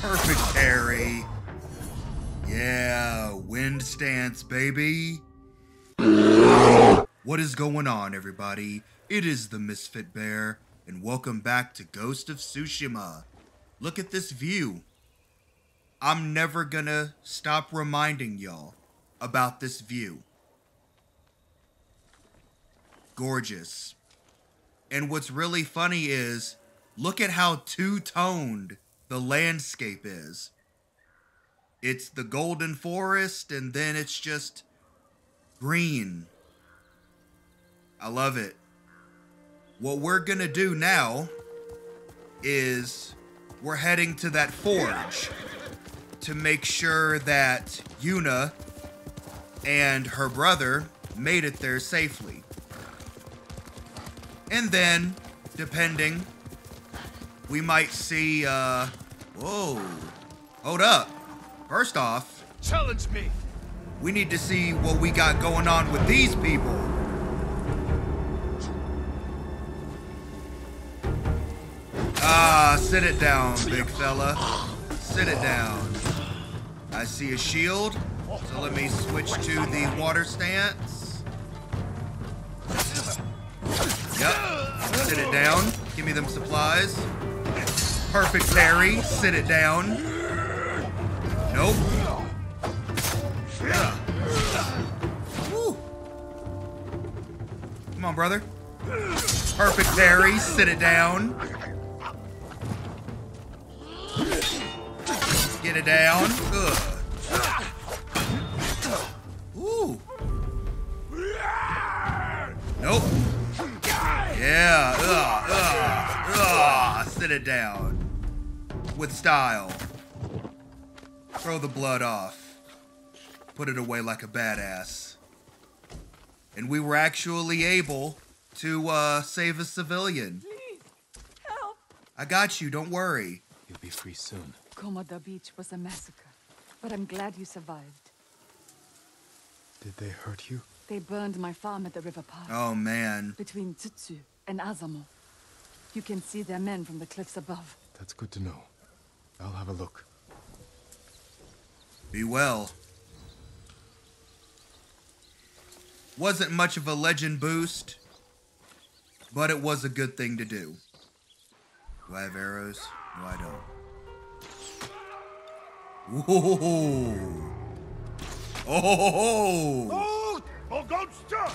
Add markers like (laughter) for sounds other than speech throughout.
Perfect parry. Yeah, wind stance, baby. What is going on, everybody? It is the Misfit Bear, and welcome back to Ghost of Tsushima. Look at this view. I'm never gonna stop reminding y'all about this view. Gorgeous. And what's really funny is look at how two toned the landscape is. It's the golden forest, and then it's just green. I love it. What we're gonna do now is we're heading to that forge to make sure that Yuna and her brother made it there safely. And then, depending, we might see, uh, whoa, hold up. First off, Challenge me! we need to see what we got going on with these people. Ah, sit it down, big fella. Sit it down. I see a shield, so let me switch to the water stance. Yep, sit it down. Give me them supplies. Perfect parry, sit it down. Nope. Come on, brother. Perfect parry. Sit it down. Get it down. Good. Nope. Yeah. Ugh. Sit it down. With style. Throw the blood off. Put it away like a badass. And we were actually able to uh, save a civilian. Please, Help! I got you, don't worry. You'll be free soon. Komoda Beach was a massacre, but I'm glad you survived. Did they hurt you? They burned my farm at the river park, Oh man. between Tsutsu and Azamo. You can see their men from the cliffs above. That's good to know. I'll have a look. Be well. Wasn't much of a legend boost, but it was a good thing to do. Do I have arrows? No, I don't. Whoa! Oh! Oh, oh, don't!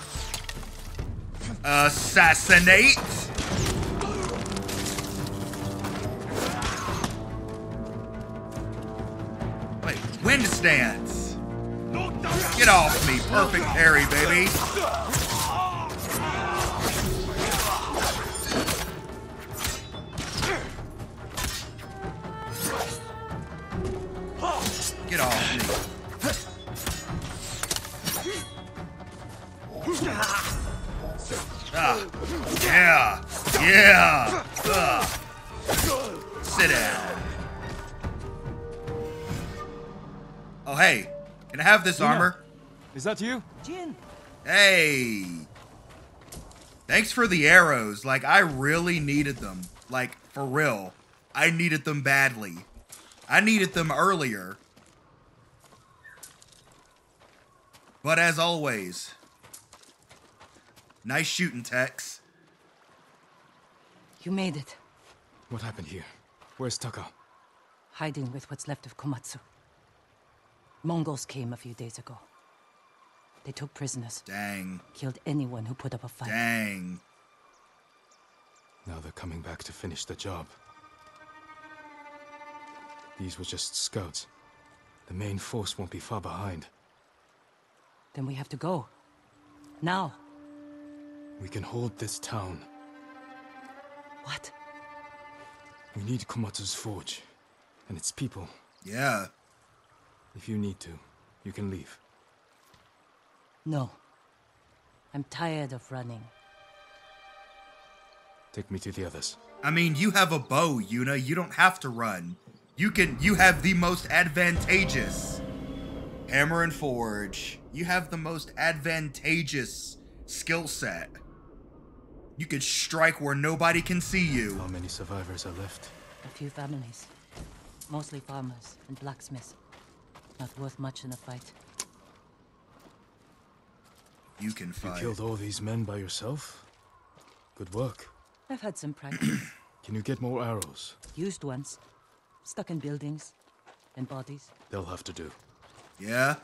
Assassinate! Wind stance! Get off me, perfect parry, baby! Have this armor? Is that you? Jin. Hey. Thanks for the arrows. Like, I really needed them. Like, for real. I needed them badly. I needed them earlier. But as always, nice shooting, Tex. You made it, What happened here? Where's Taka? hiding with what's left of Komatsu. Mongols came a few days ago. They took prisoners, Dang. killed anyone who put up a fight. Dang. Now they're coming back to finish the job. These were just scouts. The main force won't be far behind. Then we have to go. Now. We can hold this town. What? We need Komatsu's forge. And its people. Yeah. If you need to, you can leave. No. I'm tired of running. Take me to the others. I mean, you have a bow, Yuna. You don't have to run. You can. You have the most advantageous hammer and forge. You have the most advantageous skill set. You could strike where nobody can see you. How many survivors are left? A few families. Mostly farmers and blacksmiths. Not worth much in a fight. You can fight. You killed all these men by yourself? Good work. I've had some practice. (clears throat) Can you get more arrows? Used ones. Stuck in buildings. And bodies. They'll have to do. Yeah.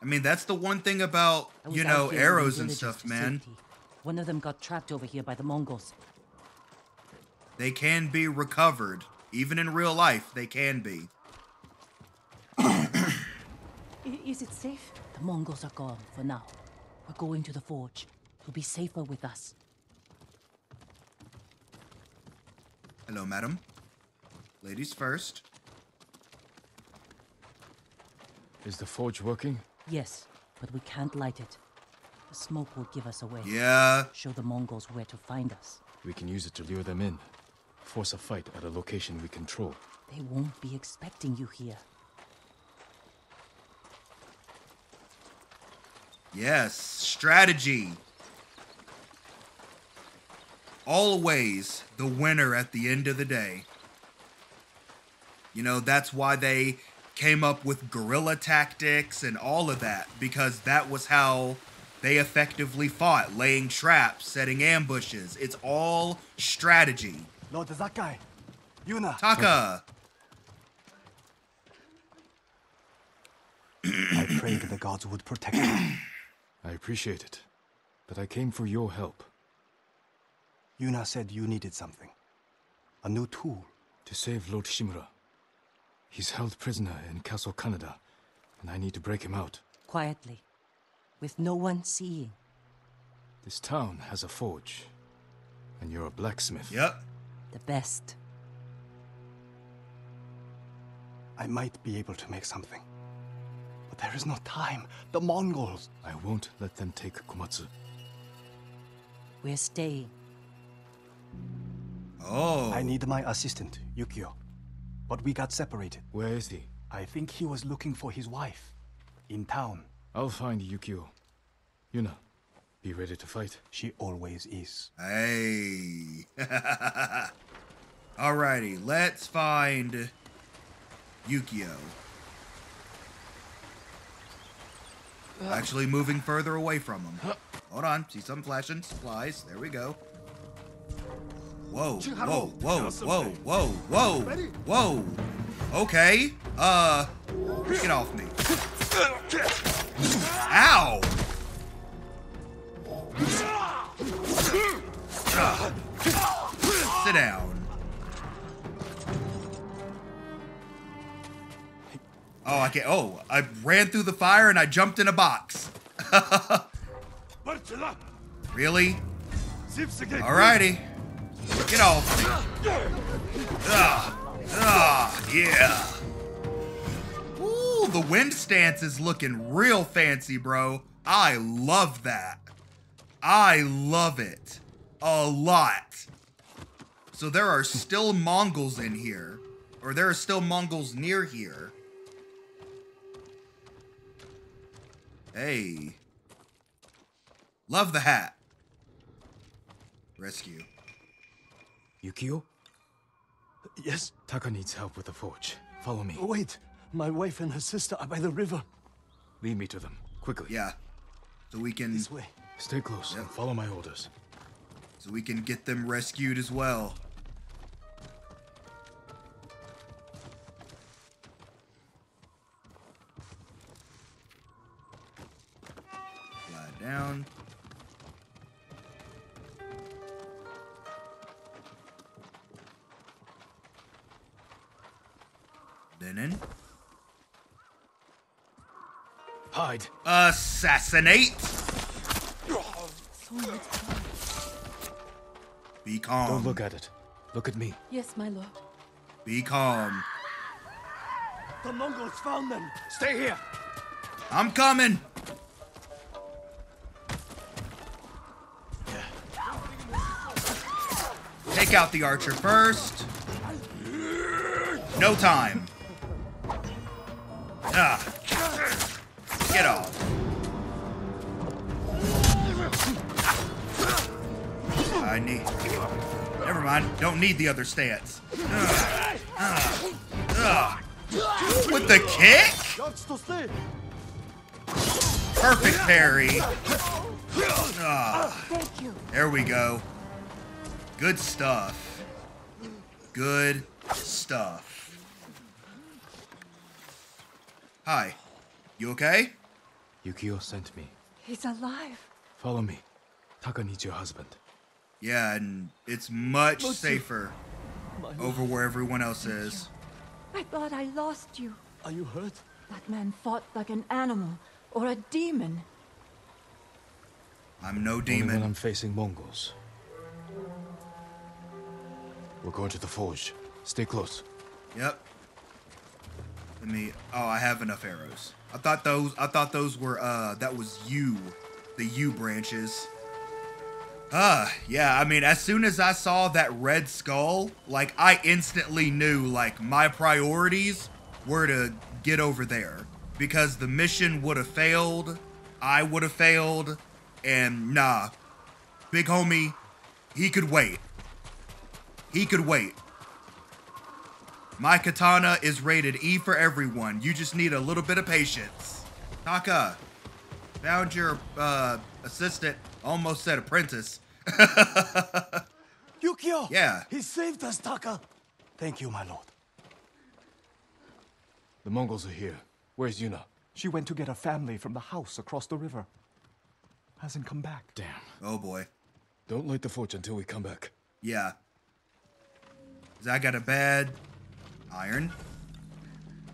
I mean, that's the one thing about, you know, arrows and stuff, man. safety. One of them got trapped over here by the Mongols. They can be recovered. Even in real life, they can be. I- Is it safe? The Mongols are gone for now. We're going to the forge. You'll be safer with us. Hello, madam. Ladies first. Is the forge working? Yes, but we can't light it. The smoke will give us away. Yeah. Show the Mongols where to find us. We can use it to lure them in. Force a fight at a location we control. They won't be expecting you here. Yes. Strategy. Always the winner at the end of the day. You know, that's why they came up with guerrilla tactics and all of that, because that was how they effectively fought laying traps, setting ambushes. It's all strategy. Lord Sakai, Yuna. Taka! I prayed the gods would protect you. (clears throat) I appreciate it. But I came for your help. Yuna said you needed something. A new tool. To save Lord Shimura. He's held prisoner in Castle Kaneda, and I need to break him out. Quietly. With no one seeing. This town has a forge. And you're a blacksmith. Yep. The best. I might be able to make something. But there is no time. The Mongols. I won't let them take Komatsu. We're staying. Oh. I need my assistant, Yukio. But we got separated. Where is he? I think he was looking for his wife. In town. I'll find Yukio. Yuna, be ready to fight. She always is. Hey. (laughs) Alrighty, let's find Yukio. Actually moving further away from him. Hold on, see some flashing supplies. There we go. Whoa, whoa, whoa, whoa, whoa, whoa, whoa. Okay, uh, get off me. Ow! Sit down. Oh, I can't. Oh, I ran through the fire and I jumped in a box. Really? Alrighty. Get off me. Ah, ah, yeah. Ooh, the wind stance is looking real fancy, bro. I love that. I love it. A lot. So there are still Mongols in here. Or there are still Mongols near here. Hey. Love the hat. Rescue. Yukio? Yes? Taka needs help with the forge. Follow me. Wait. My wife and her sister are by the river. Lead me to them. Quickly. Yeah. So we can This way. Stay close and follow my orders. so we can get them rescued as well. Down. Then in. Hide! Assassinate! Be calm. Don't look at it. Look at me. Yes, my lord. Be calm. The Mongols found them. Stay here! I'm coming. Take out the archer first. No time. Ah. Get off. I need. Never mind. Don't need the other stance. Ah. Ah. with the kick? Perfect parry. Ah, there we go. Good stuff. Good stuff. Hi. You okay? Yukio sent me. He's alive. Follow me. Taka needs your husband. Yeah, and it's much safer over where everyone else is. I thought I lost you. Are you hurt? That man fought like an animal or a demon. I'm no Only when demon. I'm facing Mongols. We're going to the forge. Stay close. Yep. Let me. Oh, I have enough arrows. I thought those. I thought those were. Uh, that was you, the U branches. Ah, yeah. I mean, as soon as I saw that red skull, like I instantly knew, like my priorities were to get over there because the mission would have failed. I would have failed, and nah, big homie, he could wait. He could wait. My katana is rated E for everyone. You just need a little bit of patience. Taka, found your uh, assistant. Almost said apprentice. (laughs) Yukio! Yeah. He saved us, Taka! Thank you, my lord. The Mongols are here. Where's Yuna? She went to get her family from the house across the river. Hasn't come back. Damn. Oh boy. Don't light the forge until we come back. Yeah. I got a bad iron.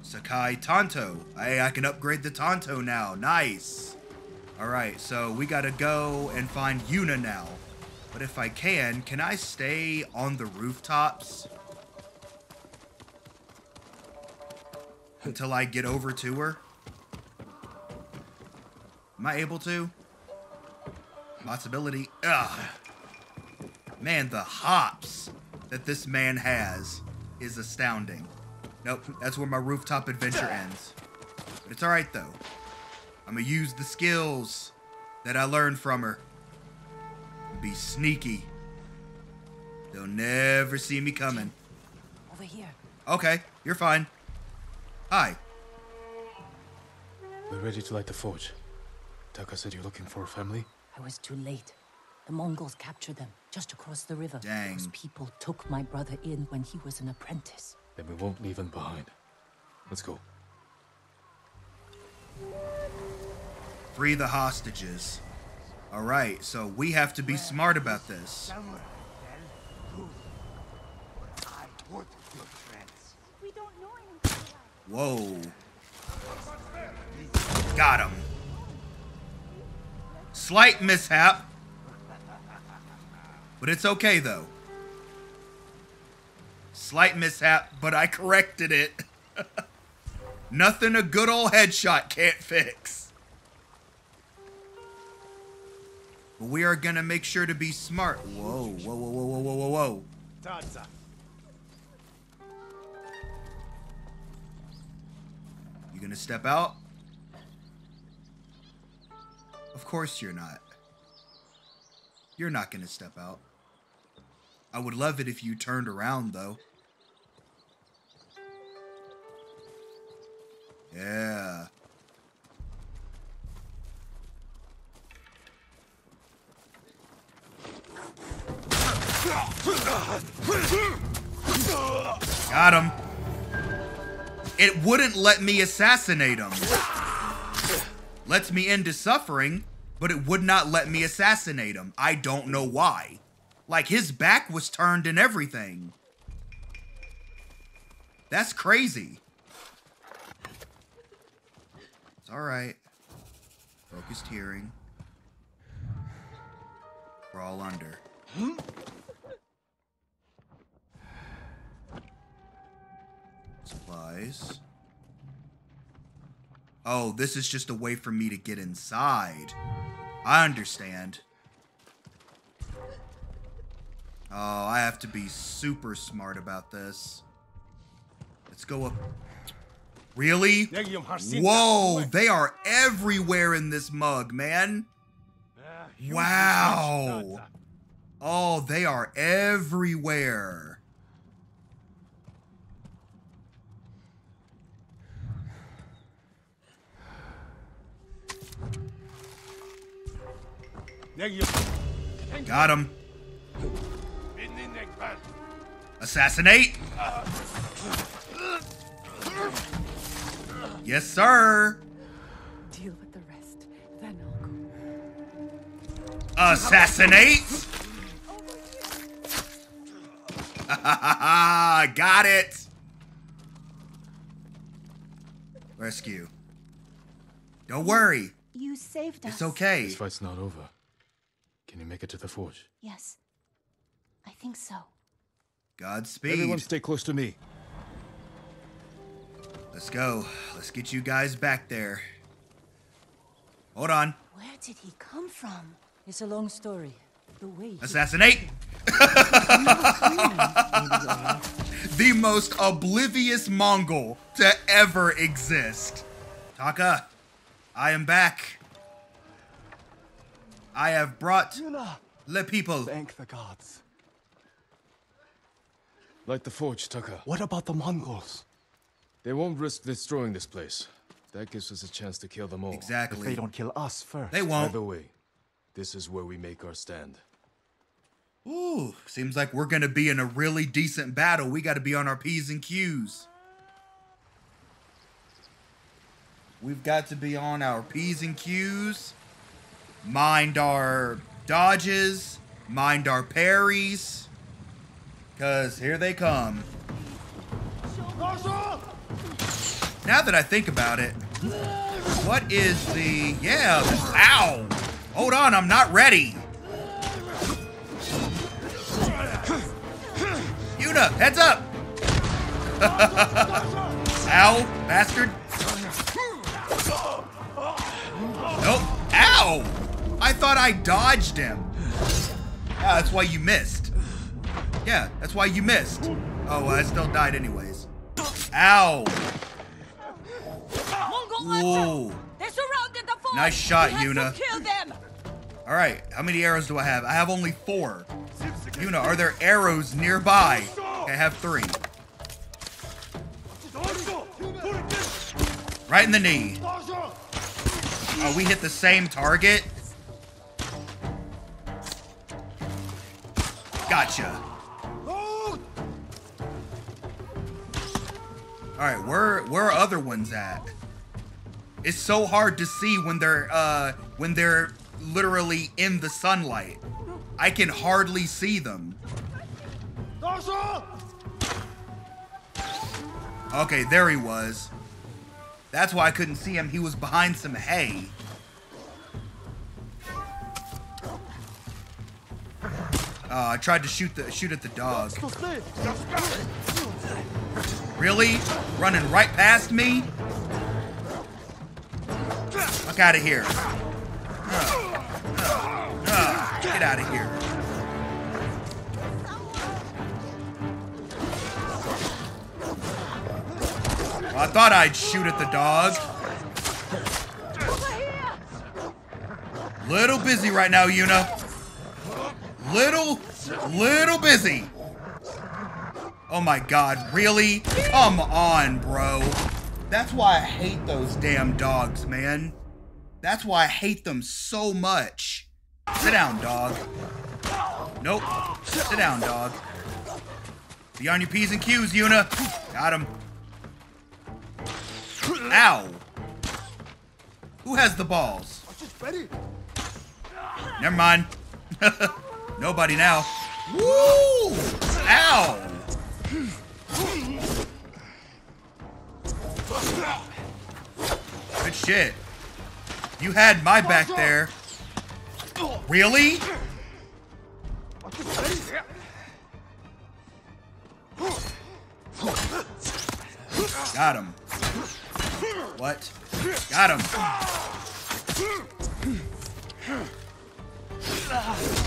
Sakai Tanto. Hey, I can upgrade the Tanto now. Nice. Alright, so we gotta go and find Yuna now. But if I can, can I stay on the rooftops? Until I get over to her? Am I able to? Possibility. Ugh. Man, the hops that this man has is astounding. Nope, that's where my rooftop adventure (laughs) ends. But it's alright though. I'm gonna use the skills that I learned from her. Be sneaky. They'll never see me coming. Over here. Okay, you're fine. Hi. We're ready to light the forge. Taka said you're looking for a family? I was too late. The Mongols captured them just across the river. Dang. Those people took my brother in when he was an apprentice. Then we won't leave him behind. Let's go. Free the hostages. Alright, so we have to be smart about this. Somewhere, well, who? I would your friends. We don't know him. Whoa. Got him. Slight mishap. But it's okay, though. Slight mishap, but I corrected it. (laughs) Nothing a good old headshot can't fix. But we are gonna make sure to be smart. Whoa, whoa, whoa, whoa, whoa, whoa, whoa, whoa. You gonna step out? Of course you're not. You're not gonna step out. I would love it if you turned around, though. Yeah. Got him. It wouldn't let me assassinate him. Lets me into suffering, but it would not let me assassinate him. I don't know why. Like his back was turned and everything. That's crazy. It's alright. Focused hearing. Crawl under. Supplies. Oh, this is just a way for me to get inside. I understand. Oh, I have to be super smart about this. Let's go up. Really? Whoa, they are everywhere in this mug, man. Wow. Oh, they are everywhere. Got him. Assassinate. Yes, sir. Deal with the rest, then I'll go. Assassinate. (laughs) Got it. Rescue. Don't worry. You saved us. It's okay. This fight's not over. Can you make it to the forge? Yes. I think so. Godspeed. Everyone stay close to me. Let's go. Let's get you guys back there. Hold on. Where did he come from? It's a long story. The way he Assassinate. (laughs) the most oblivious Mongol to ever exist. Taka, I am back. I have brought Yuna, the people. thank the gods. Light the forge, Taka. What about the Mongols? They won't risk destroying this place. That gives us a chance to kill them all. Exactly. If Exactly. they don't kill us first. They won't. By the way, this is where we make our stand. Ooh, seems like we're gonna be in a really decent battle. We gotta be on our P's and Q's. We've got to be on our P's and Q's. Mind our dodges. Mind our parries. Cause here they come. Now that I think about it, what is the yeah? The, ow! Hold on, I'm not ready. Yuna, heads up! (laughs) Ow, bastard. Nope. Ow! I thought I dodged him. Yeah, that's why you missed. Yeah, that's why you missed. Oh, well, I still died anyways. Ow! Whoa. They surrounded the fort! Nice shot, Yuna. Them! Alright, how many arrows do I have? I have only four. Yuna, are there arrows nearby? Okay, I have three. Right in the knee. Oh, we hit the same target? Gotcha. Alright, where where are other ones at? It's so hard to see when they're uh when they're literally in the sunlight. I can hardly see them. Okay, there he was. That's why I couldn't see him. He was behind some hay. Uh, I tried to shoot the shoot at the dog. Really? Running right past me? Fuck out of here. Uh, uh, uh, get out of here. Well, I thought I'd shoot at the dog. Little busy right now, Yuna. Little, little busy. Oh my god, really? Come on, bro. That's why I hate those damn dogs, man. That's why I hate them so much. Sit down, dog. Nope. Sit down, dog. Be on your P's and Q's, Yuna. Got him. Ow. Who has the balls? Never mind. (laughs) Nobody now. Woo! Ow! Good shit. You had my back there. Really? Got him. What? Got him.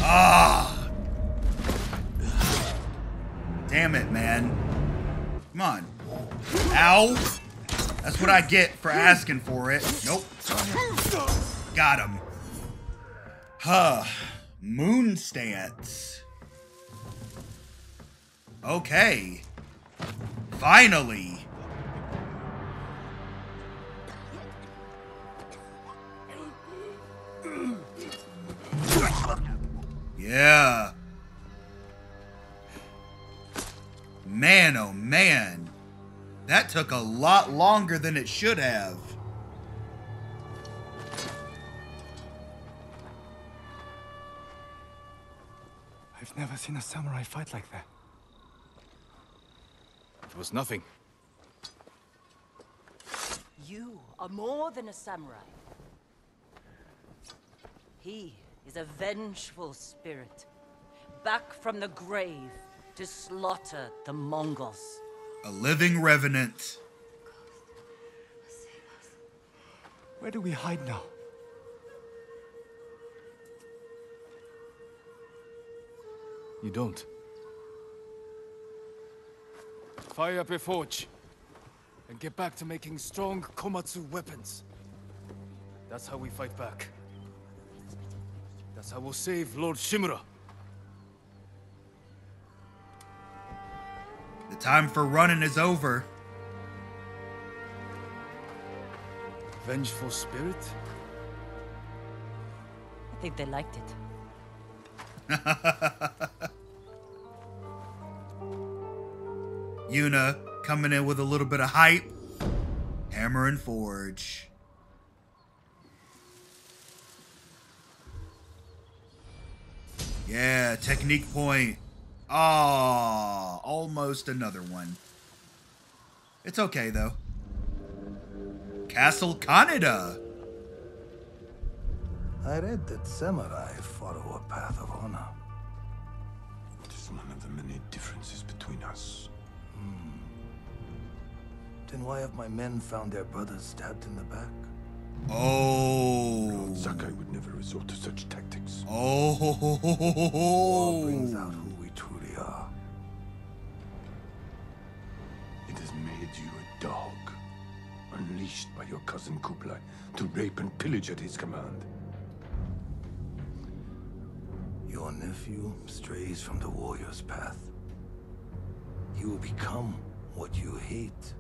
Ah. Damn it, man. Come on. Ow. That's what I get for asking for it. Nope. Got him. Huh. Moon stance. Okay. Finally. Yeah. Man, oh man. That took a lot longer than it should have. I've never seen a samurai fight like that. It was nothing. You are more than a samurai. He is a vengeful spirit, back from the grave to slaughter the Mongols. A living revenant. Where do we hide now? You don't. Fire up a forge. And get back to making strong Komatsu weapons. That's how we fight back. That's how we'll save Lord Shimura. Time for running is over. Vengeful spirit? I think they liked it. (laughs) Yuna coming in with a little bit of hype. Hammer and Forge. Yeah, technique point. Ah, almost another one. It's okay though. Castle Kaneda. I read that samurai follow a path of honor. It is one of the many differences between us. Hmm. Then why have my men found their brothers stabbed in the back? Oh. Sakai would never resort to such tactics. Oh. War brings out who unleashed by your cousin Kublai to rape and pillage at his command. Your nephew strays from the warrior's path. He will become what you hate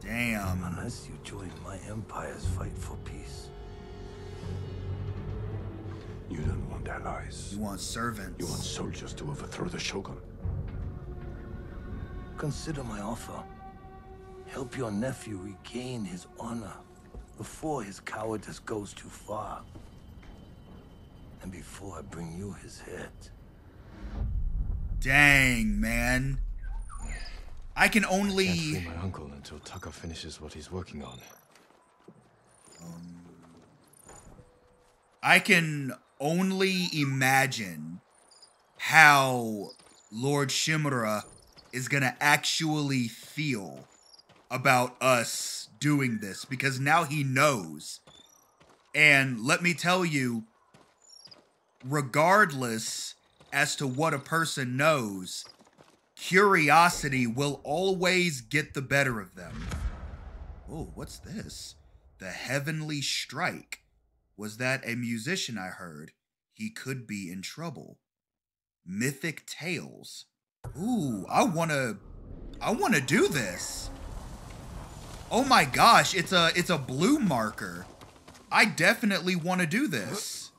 Damn. unless you join my empire's fight for peace. You don't want allies. You want servants. You want soldiers to overthrow the Shogun. Consider my offer. Help your nephew regain his honor before his cowardice goes too far. And before I bring you his head. Dang, man. I can only. Can't only. free my uncle until Taka finishes what he's working on. I can only imagine how Lord Shimura is gonna actually feel about us doing this because now he knows. And let me tell you, regardless as to what a person knows, curiosity will always get the better of them. Oh, what's this? The Heavenly Strike. Was that a musician I heard? He could be in trouble. Mythic Tales. Ooh, I wanna I wanna do this. Oh my gosh, it's a it's a blue marker. I definitely wanna do this.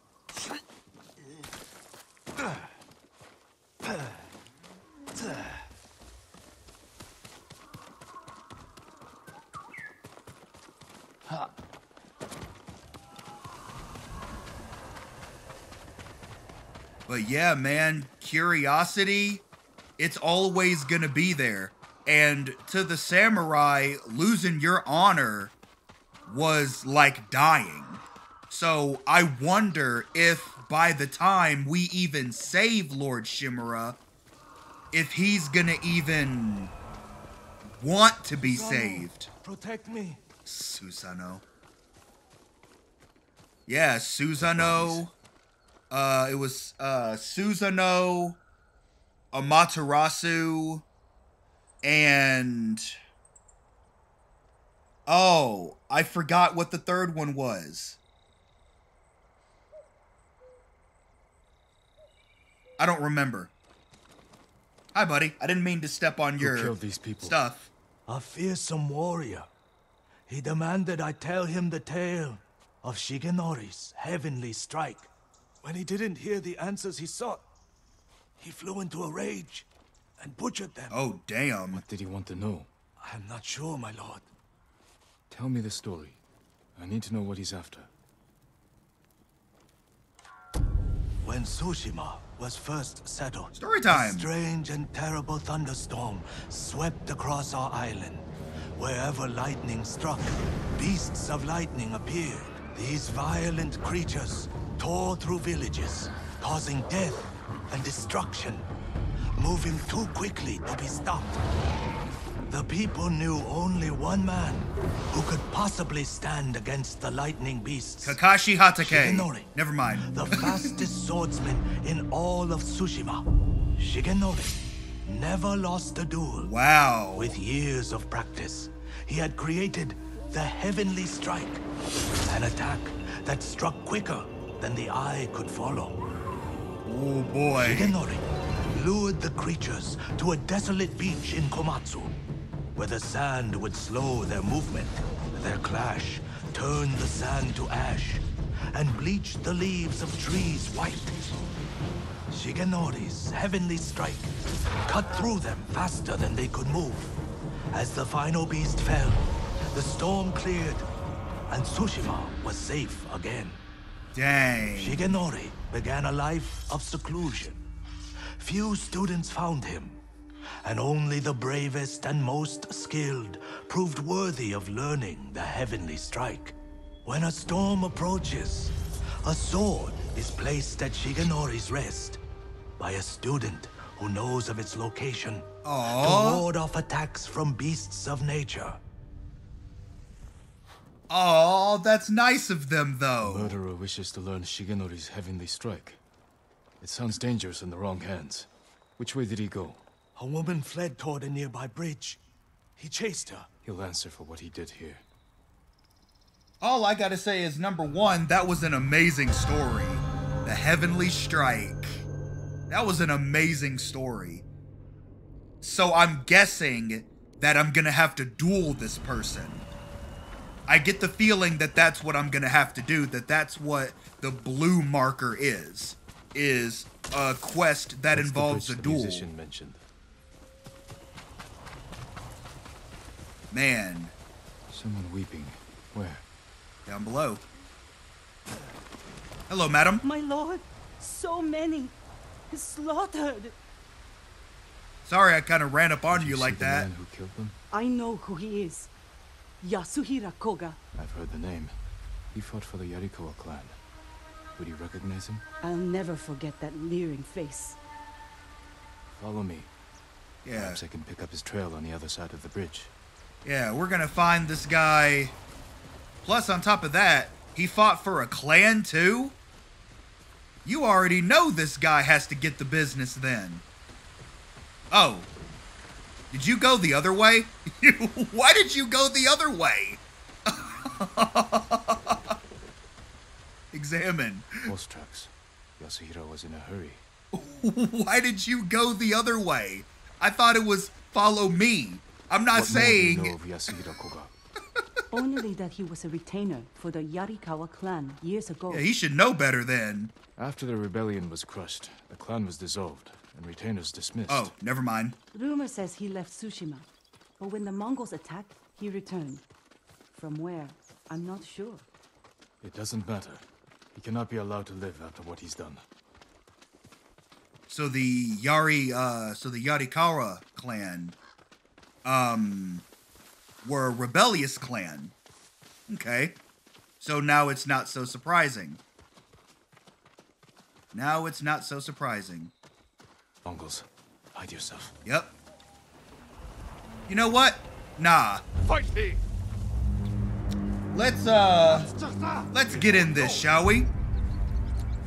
But yeah, man, curiosity, it's always gonna be there. And to the samurai, losing your honor was like dying. So I wonder if by the time we even save Lord Shimura, if he's gonna even want to be saved. Protect me. Susano. Yeah, Susano. Uh, it was uh Susano, Amaterasu, and oh, I forgot what the third one was. I don't remember. Hi, buddy. I didn't mean to step on Who your these people? stuff. A fearsome warrior. He demanded I tell him the tale of Shigenori's heavenly strike. When he didn't hear the answers he sought, He flew into a rage and butchered them. Oh, damn. What did he want to know? I am not sure, my lord. Tell me the story. I need to know what he's after. When Tsushima was first settled, Story time. a strange and terrible thunderstorm swept across our island. Wherever lightning struck, beasts of lightning appeared. These violent creatures tore through villages, causing death and destruction, moving too quickly to be stopped. The people knew only one man who could possibly stand against the lightning beasts. Kakashi Hatake. Shigenori. Never mind. The (laughs) fastest swordsman in all of Tsushima. Shigenori never lost a duel. Wow. With years of practice, he had created the Heavenly Strike, an attack that struck quicker than the eye could follow. Oh boy. Shigenori lured the creatures to a desolate beach in Komatsu, where the sand would slow their movement. Their clash turned the sand to ash and bleached the leaves of trees white. Shigenori's heavenly strike cut through them faster than they could move. As the final beast fell, the storm cleared, and Tsushima was safe again. Dang. Shigenori began a life of seclusion. Few students found him, and only the bravest and most skilled proved worthy of learning the heavenly strike. When a storm approaches, a sword is placed at Shigenori's rest by a student who knows of its location Aww. to ward off attacks from beasts of nature. Oh, that's nice of them, though. The Murderer wishes to learn Shigenori's heavenly strike. It sounds dangerous in the wrong hands. Which way did he go? A woman fled toward a nearby bridge. He chased her. He'll answer for what he did here. All I gotta say is number one, that was an amazing story. The Heavenly Strike. That was an amazing story. So I'm guessing that I'm gonna have to duel this person. I get the feeling that that's what I'm gonna have to do, that that's what the blue marker is. Is a quest that That's the involves a the duel. musician mentioned. Man, Someone weeping. Where? down below. Hello, madam. My lord, so many. Slaughtered. Sorry I kind of ran up on Did you see like the that. man who killed them? I know who he is. Yasuhira Koga. I've heard the name. He fought for the Yarikawa clan. Would you recognize him? I'll never forget that leering face. Follow me. Yeah. Perhaps I can pick up his trail on the other side of the bridge. Yeah, we're gonna find this guy. Plus, on top of that, he fought for a clan too? You already know this guy has to get the business then. Oh. Did you go the other way? (laughs) Why did you go the other way? (laughs) Examine. Horse tracks. Yasuhira was in a hurry. (laughs) Why did you go the other way? I thought it was follow me. I'm not what more do you saying. know of Yasuhira Koga? (laughs) Only that he was a retainer for the Yarikawa clan years ago. Yeah, he should know better then. After the rebellion was crushed, the clan was dissolved and retainers dismissed. Oh, never mind. Rumor says he left Tsushima, but when the Mongols attacked, he returned. From where? I'm not sure. It doesn't matter. He cannot be allowed to live after what he's done. So the Yari, uh, so the Yarikawa clan, um, were a rebellious clan. Okay. So now it's not so surprising. Now it's not so surprising. Mongols, hide yourself. Yep. You know what? Nah. Fight me! Let's, uh, let's get in this, shall we?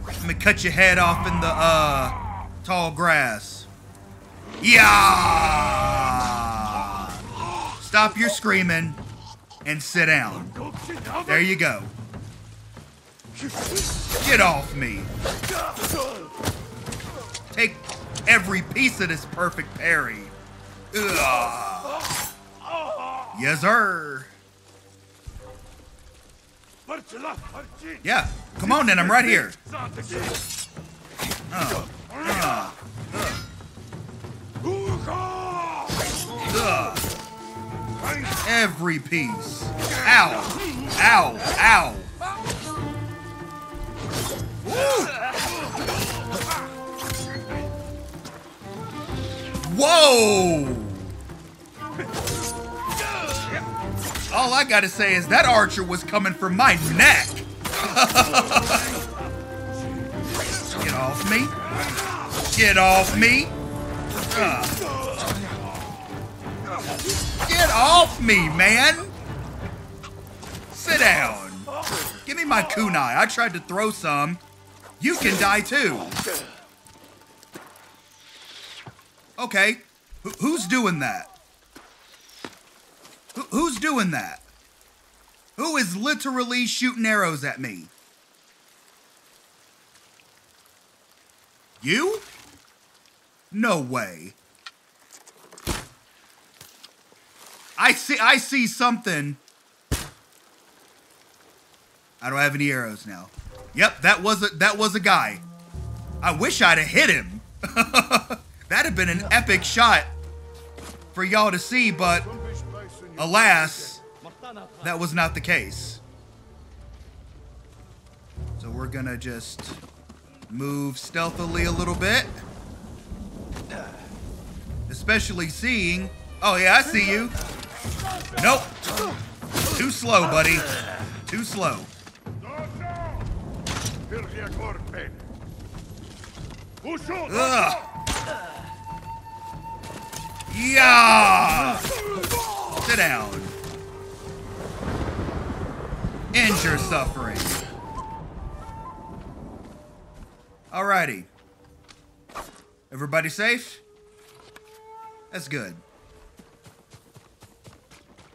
Let me cut your head off in the, uh, tall grass. Yeah! Stop your screaming and sit down. There you go. Get off me. Take every piece of this perfect parry. Ugh. Yes, sir. Yeah, come on then, I'm right here. Uh, uh, uh. Every piece. Ow. Ow. Ow. Whoa! All I gotta say is that archer was coming for my neck. (laughs) Get off me. Get off me. Ugh. Get off me, man. Sit down. Give me my kunai. I tried to throw some. You can die too. Okay. Wh- who's doing that? Wh- who's doing that? Who is literally shooting arrows at me? You? No way. I see I see something. I don't have any arrows now. Yep, that was a that was a guy. I wish I'd have hit him. (laughs) That'd have been an epic shot for y'all to see, but alas, that was not the case. So we're gonna just move stealthily a little bit. Especially seeing. Oh, yeah, I see you. Nope. Too slow, buddy. Too slow. Ugh. Yeah. Sit down. End your suffering. Alrighty. Everybody safe? That's good.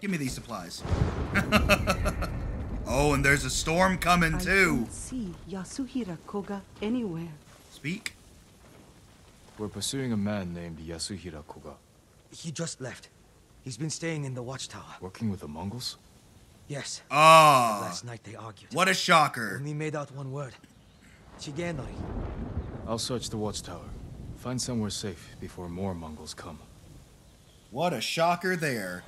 Give me these supplies. (laughs) oh, and there's a storm coming I too. don't see Yasuhira Koga anywhere. Speak. We're pursuing a man named Yasuhira Koga. He just left. He's been staying in the watchtower. Working with the Mongols? Yes. Ah. Last night they argued. What a shocker. Only made out one word. Shigenori. I'll search the watchtower. Find somewhere safe before more Mongols come. What a shocker there.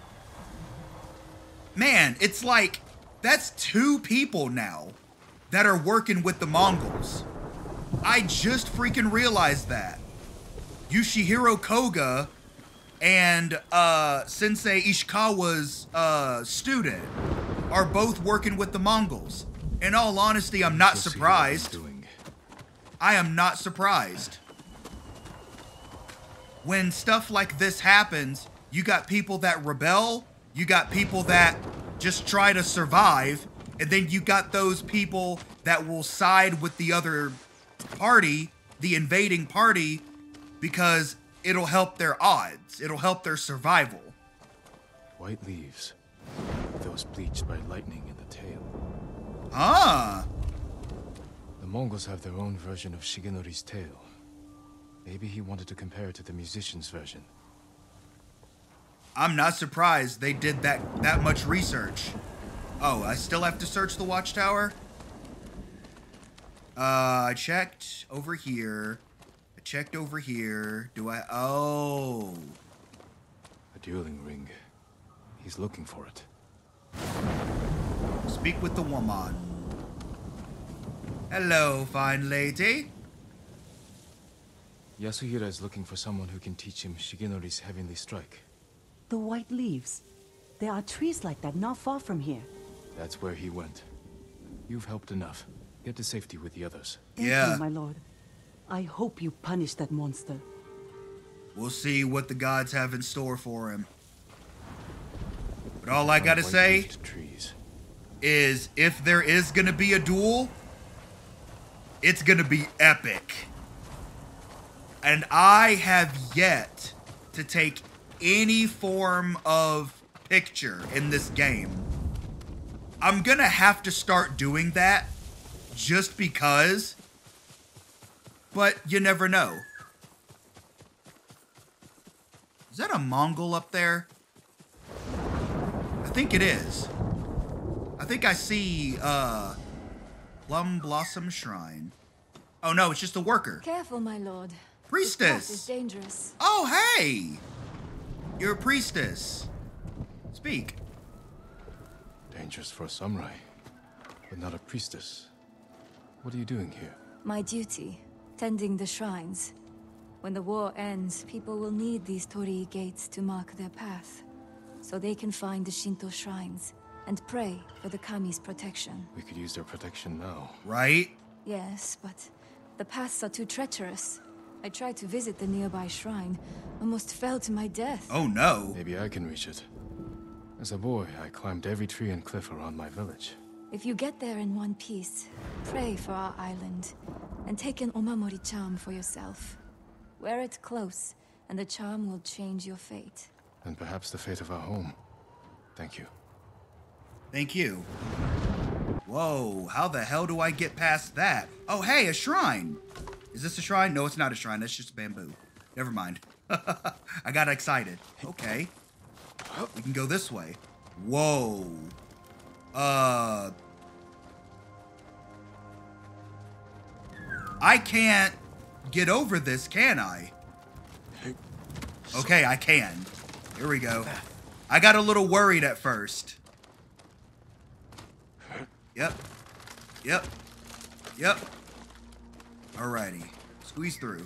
Man, it's like that's two people now that are working with the Mongols. I just freaking realized that. Yushihiro Koga and uh, Sensei Ishikawa's uh, student are both working with the Mongols. In all honesty, I'm not surprised. I am not surprised. When stuff like this happens, you got people that rebel, you got people that just try to survive, and then you got those people that will side with the other party, the invading party, because it'll help their odds, it'll help their survival. White leaves. Those bleached by lightning in the tail. Ah, The Mongols have their own version of Shigenori's tale. Maybe he wanted to compare it to the musician's version. I'm not surprised they did that that much research. Oh, I still have to search the watchtower? Uh, I checked over here. I checked over here. Do I? Oh. A dueling ring. He's looking for it. Speak with the woman. Hello, fine lady. Yasuhira is looking for someone who can teach him Shigenori's heavenly strike. The white leaves. There are trees like that not far from here. That's where he went. You've helped enough. Get to safety with the others. Thank you, my lord. I hope you punish that monster. We'll see what the gods have in store for him. But all I gotta say trees. is if there is gonna be a duel, it's gonna be epic. And I have yet to take any form of picture in this game. I'm gonna have to start doing that just because, but you never know. Is that a Mongol up there? I think it is. I think I see uh Plum Blossom Shrine. Oh no, it's just a worker. Careful, my lord. Priestess. This is dangerous. Oh hey! You're a priestess. Speak. Dangerous for a samurai, but not a priestess. What are you doing here? My duty, tending the shrines. When the war ends, people will need these torii gates to mark their path, so they can find the Shinto shrines and pray for the kami's protection. We could use their protection now. Right? Yes, but the paths are too treacherous. I tried to visit the nearby shrine, almost fell to my death. Oh no. Maybe I can reach it. As a boy, I climbed every tree and cliff around my village. If you get there in one piece, pray for our island, and take an Omamori charm for yourself. Wear it close, and the charm will change your fate. And perhaps the fate of our home. Thank you. Thank you. Whoa, how the hell do I get past that? Oh, hey, a shrine. Is this a shrine? No, it's not a shrine. That's just bamboo. Never mind. (laughs) I got excited. Okay. We can go this way. Whoa. Uh. I can't get over this, can I? Okay, I can. Here we go. I got a little worried at first. Yep. Yep. Yep. Alrighty. Squeeze through.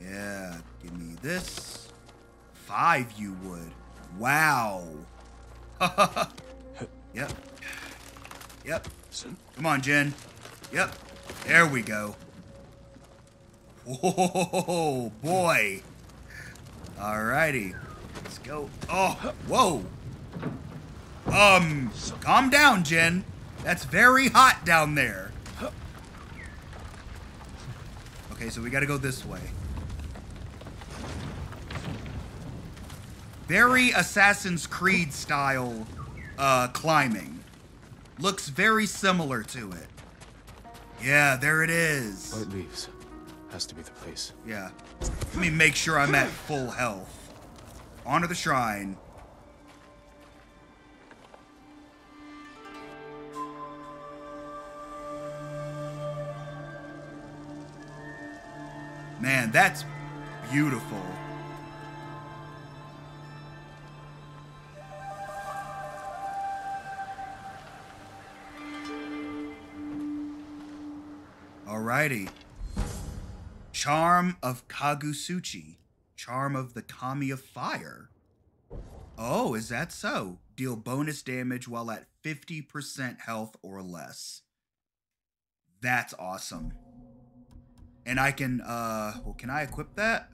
Yeah, give me this. Five you would. Wow. (laughs) yep. Yep. Come on, Jin. Yep. There we go. Whoa, boy. Alrighty. Let's go. Oh, whoa. Um, calm down, Jin. That's very hot down there. Okay, so we gotta go this way. Very Assassin's Creed style uh, climbing. Looks very similar to it. Yeah, there it is. White leaves. Has to be the place. Yeah. Let me make sure I'm at full health. Honor the shrine. Man, that's beautiful. Alrighty. Charm of Kagutsuchi. Charm of the Kami of Fire. Oh, is that so? Deal bonus damage while at 50% health or less. That's awesome. And I can, uh, well, can I equip that?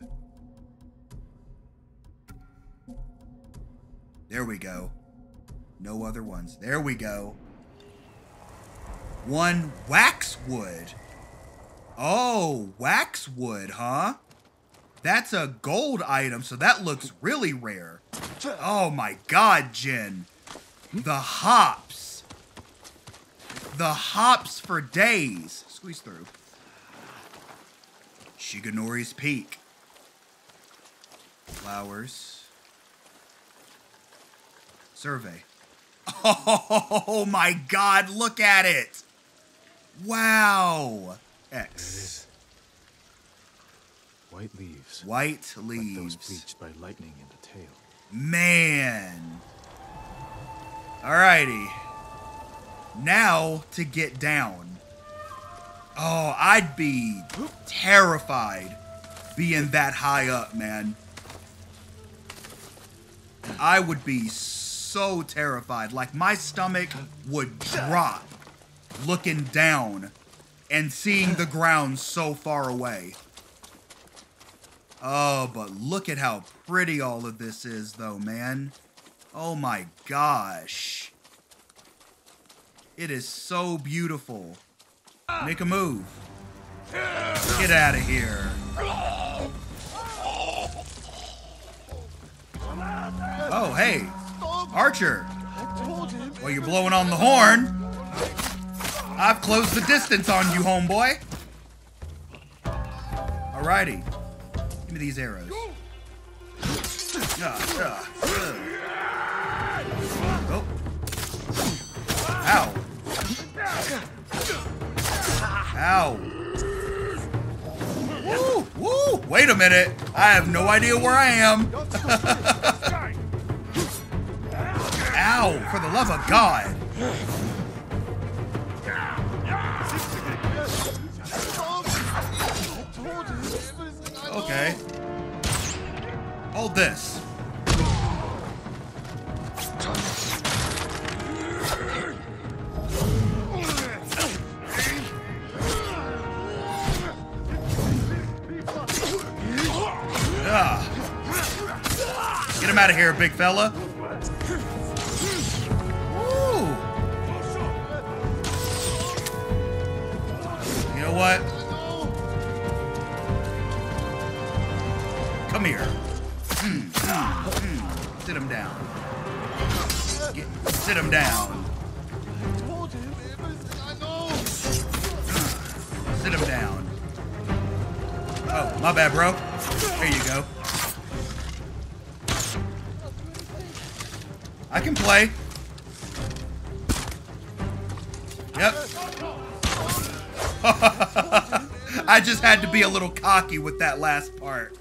There we go. No other ones. There we go. One waxwood. Oh, waxwood, huh? That's a gold item, so that looks really rare. Oh my god, Jin. The hops. The hops for days. Squeeze through. Shigenori's Peak. Flowers. Survey. (laughs) Oh my god, look at it! Wow! X. White leaves. White Like leaves. those bleached by lightning in the tail. Man. Alrighty. Now to get down. Oh, I'd be terrified being that high up, man. I would be so terrified. Like my stomach would drop looking down and seeing the ground so far away. Oh, but look at how pretty all of this is, though, man. Oh my gosh. It is so beautiful. Make a move. Get out of here. Oh, hey. Archer. Well, you're blowing on the horn. I've closed the distance on you, homeboy. Alrighty. Give me these arrows. Yeah. Oh. Ow. Ow. Woo! Woo! Wait a minute. I have no idea where I am. (laughs) Ow, for the love of God. Okay. Hold this. Ah. Get him out of here, big fella. Woo. You know what? Come here. Mm, mm, mm. Sit him down. Get, sit him down. Sit him down. Oh, my bad, bro. Here you go. I can play. Yep. (laughs) I just had to be a little cocky with that last part.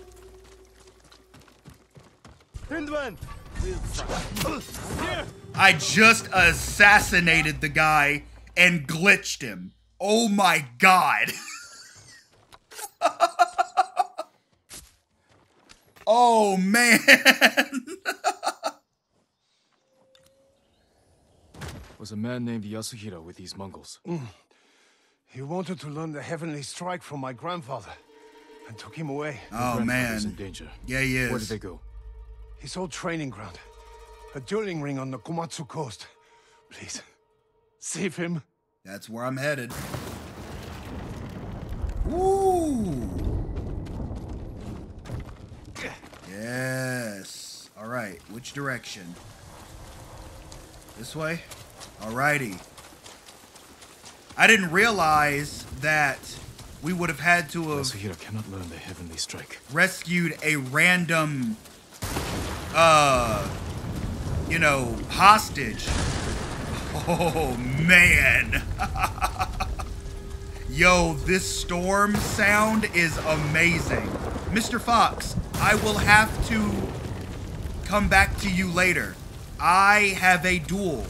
I just assassinated the guy and glitched him. Oh my god. (laughs) oh man. (laughs) Was a man named Yasuhira with these Mongols. Mm. He wanted to learn the heavenly strike from my grandfather and took him away. Oh man. in danger. Yeah, he is. Where did they go? His old training ground. A dueling ring on the Komatsu coast. Please, save him. That's where I'm headed. Woo! Yes. All right. Which direction? This way? Alrighty. I didn't realize that we would have had to have Yasuhira cannot learn the heavenly strike. rescued a random, uh, you know, hostage. Oh, man. (laughs) Yo, this storm sound is amazing. Mr. Fox, I will have to come back to you later. I have a duel.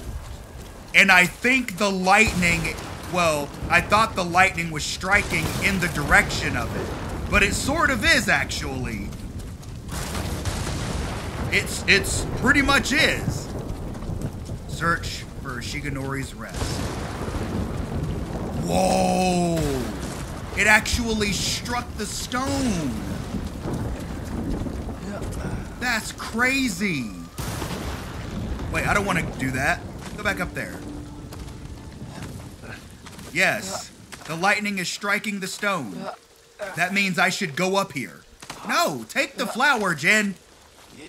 And I think the lightning, well, I thought the lightning was striking in the direction of it. But it sort of is actually. It's it's pretty much is. Search for Shigenori's rest. Whoa! It actually struck the stone. That's crazy. Wait, I don't want to do that. Go back up there. Yes, the lightning is striking the stone. That means I should go up here. No, take the flower, Jin.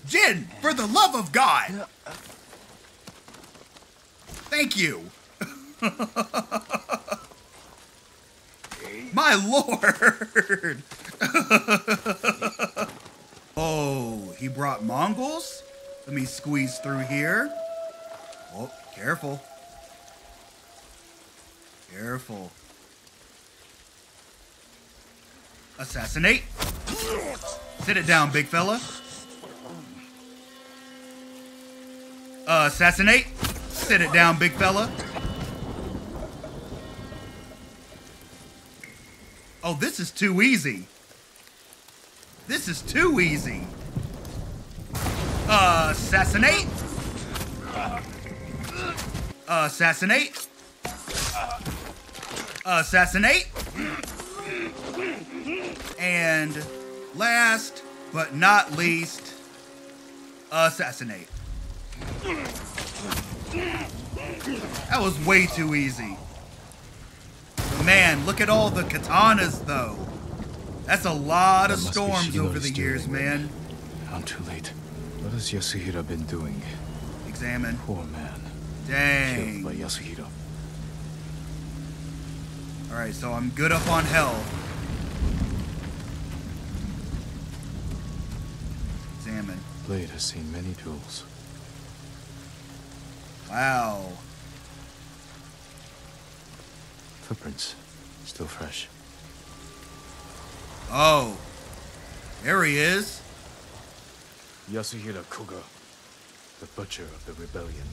Jin, for the love of God. Thank you. (laughs) My lord. (laughs) oh, he brought Mongols? Let me squeeze through here. Oh, careful. Careful. Assassinate. Sit it down, big fella. Uh, assassinate. Sit it down, big fella. Oh, this is too easy. This is too easy. Uh, assassinate. Uh, assassinate. Assassinate. And last but not least, assassinate. That was way too easy. Man, look at all the katanas, though. That's a lot of That must be storms over the years, man. I'm too late. What has Yasuhira been doing? Examine. Poor man. Dang. Killed by Yasuhiro. All right, so I'm good up on health. Examine. Blade has seen many duels. Wow. Footprints. Still fresh. Oh. There he is. Yasuhira Koga, the butcher of the rebellion.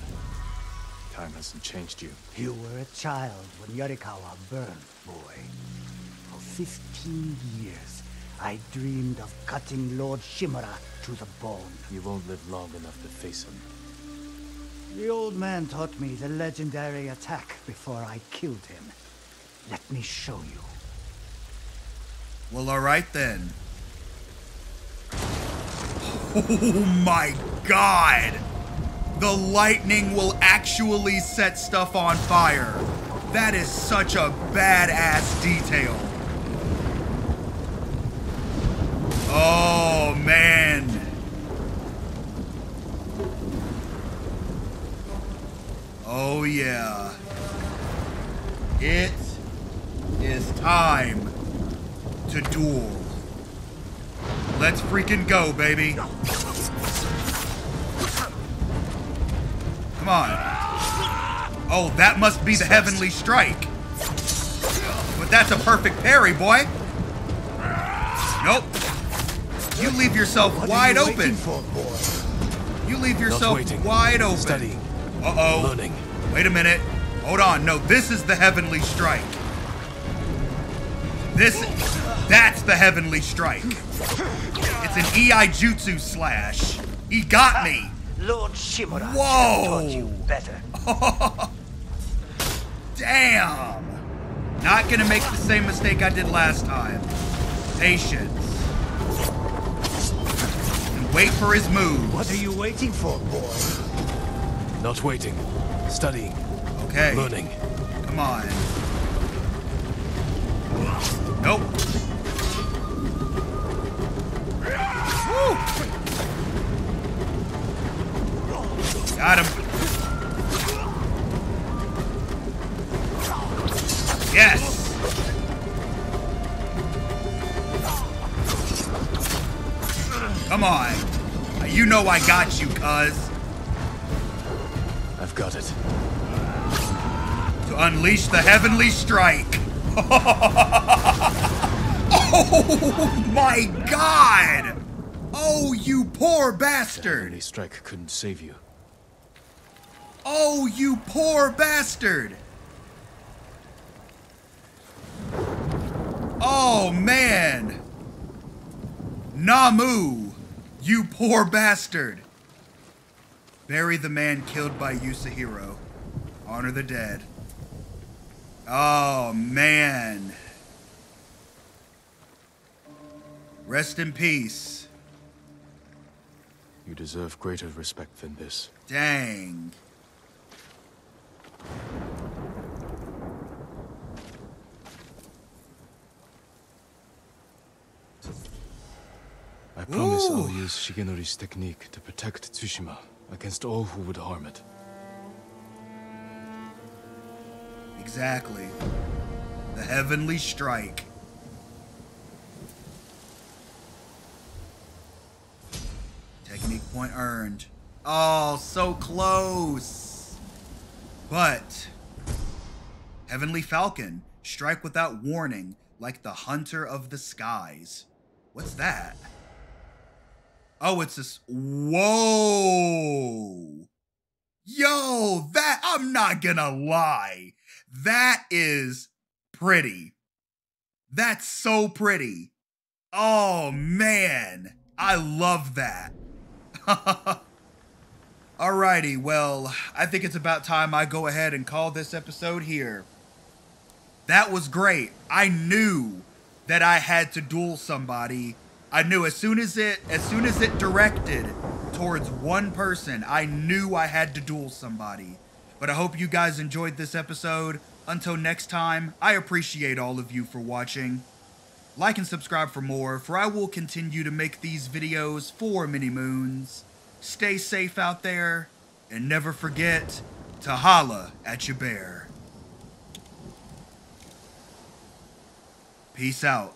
Time hasn't changed you. You were a child when Yarikawa burned, boy. For 15 years, I dreamed of cutting Lord Shimura to the bone. You won't live long enough to face him. The old man taught me the legendary attack before I killed him. Let me show you. Well, alright then. Oh my god! The lightning will actually set stuff on fire. That is such a badass detail. Oh man. Oh yeah. It is time to duel. Let's freaking go, baby. Come on. Oh, that must be the Heavenly Strike. But that's a perfect parry, boy. Nope. You leave yourself wide open. You leave yourself wide open. Studying. Uh-oh. Learning. Wait a minute. Hold on. No, this is the Heavenly Strike. This, that's the Heavenly Strike. It's an EI Jutsu slash. He got me. Lord Shimura Whoa. taught you better. (laughs) Damn. Not gonna make the same mistake I did last time. Patience. And wait for his move. What are you waiting for, boy? Not waiting. Studying. Okay. Learning. Come on. Nope. Woo! Got him. Yes. Come on. You know I got you, cuz. It. To unleash the heavenly strike. (laughs) oh my god! Oh, you poor bastard! Heavenly strike couldn't save you. Oh, you poor bastard! Oh, man! Namu, you poor bastard! Bury the man killed by Yusahiro. Honor the dead. Oh, man. Rest in peace. You deserve greater respect than this. Dang. I promise I'll use Shigenori's technique to protect Tsushima against all who would harm it. Exactly. The heavenly strike. Technique point earned. Oh, so close. But Heavenly Falcon, strike without warning, like the hunter of the skies. What's that? Oh, it's this. Whoa. Yo, that, I'm not gonna lie. That is pretty. That's so pretty. Oh, man. I love that. (laughs) Alrighty, well, I think it's about time I go ahead and call this episode here. That was great. I knew that I had to duel somebody. I knew as soon as it as soon as it directed towards one person, I knew I had to duel somebody. But I hope you guys enjoyed this episode. Until next time, I appreciate all of you for watching. Like and subscribe for more, for I will continue to make these videos for Mini Moons. Stay safe out there, and never forget to holla at your bear. Peace out.